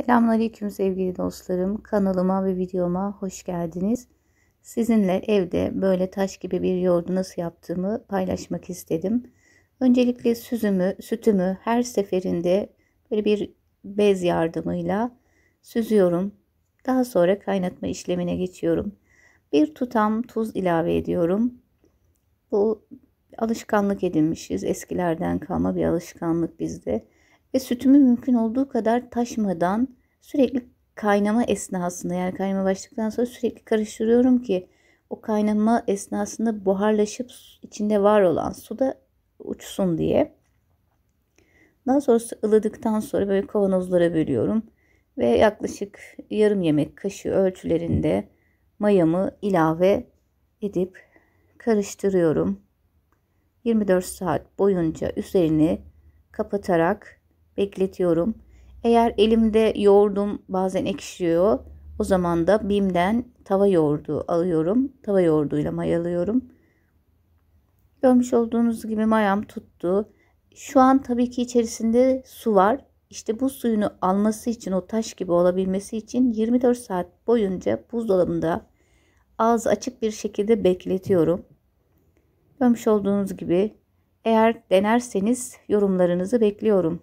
Selamünaleyküm sevgili dostlarım. Kanalıma ve videoma hoş geldiniz. Sizinle evde böyle taş gibi bir yoğurdu nasıl yaptığımı paylaşmak istedim. Öncelikle süzümü, sütümü her seferinde böyle bir bez yardımıyla süzüyorum. Daha sonra kaynatma işlemine geçiyorum. Bir tutam tuz ilave ediyorum. Bu alışkanlık edinmişiz. Eskilerden kalma bir alışkanlık bizde ve sütümü mümkün olduğu kadar taşmadan sürekli kaynama esnasında yani kaynama başladıktan sonra sürekli karıştırıyorum ki o kaynama esnasında buharlaşıp içinde var olan su da uçsun diye. Daha sonrası ılıdıktan sonra böyle kavanozlara bölüyorum ve yaklaşık yarım yemek kaşığı ölçülerinde mayamı ilave edip karıştırıyorum. 24 saat boyunca üzerini kapatarak bekletiyorum. Eğer elimde yoğurdum bazen ekşiyor. O zaman da Bim'den tava yoğurdu alıyorum. Tava yoğurduyla mayalıyorum. Görmüş olduğunuz gibi mayam tuttu. Şu an tabii ki içerisinde su var. İşte bu suyunu alması için o taş gibi olabilmesi için 24 saat boyunca buzdolabında ağzı açık bir şekilde bekletiyorum. Görmüş olduğunuz gibi eğer denerseniz yorumlarınızı bekliyorum.